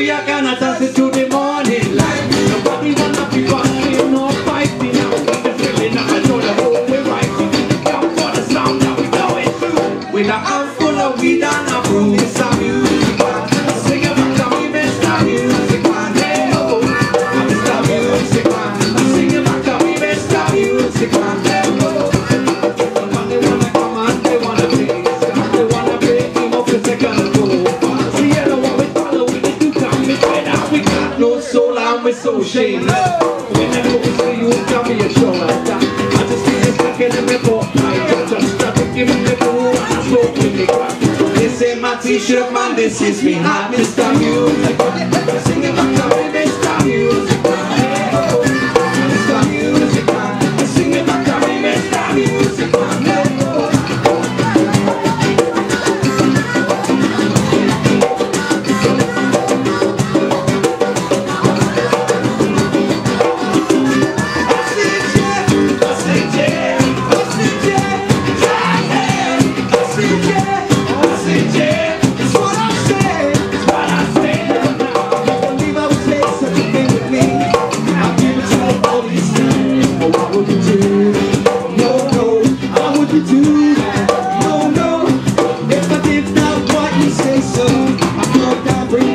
Σοφία κάνα no we see you, tell me a show like that. I just see you cracking in the thought. I got just stop and me the boo. I smoke with the crack. This ain't my t-shirt, man. This is me hot. Mr. Music.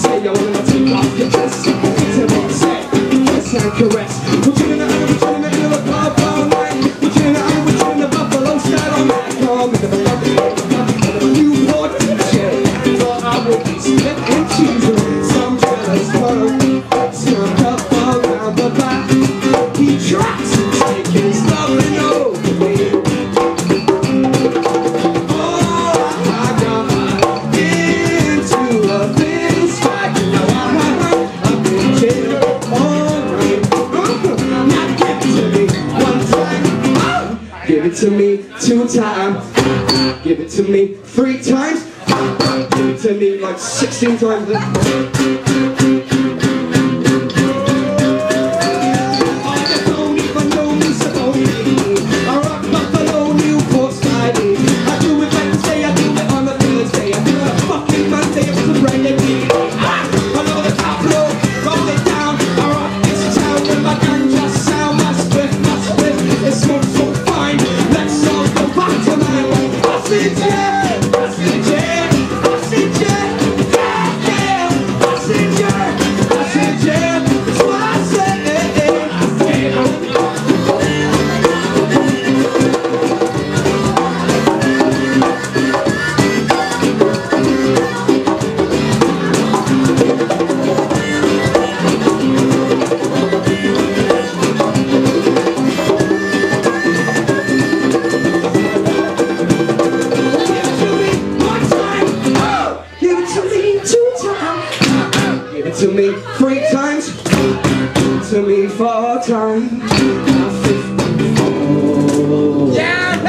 say, yo, I'm gonna take off your dress. Kiss and upset, kiss and caress. Give it to me two times. Give it to me three times. Give it to me like 16 times. only for time. Yeah!